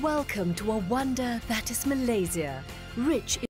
Welcome to a wonder that is Malaysia, rich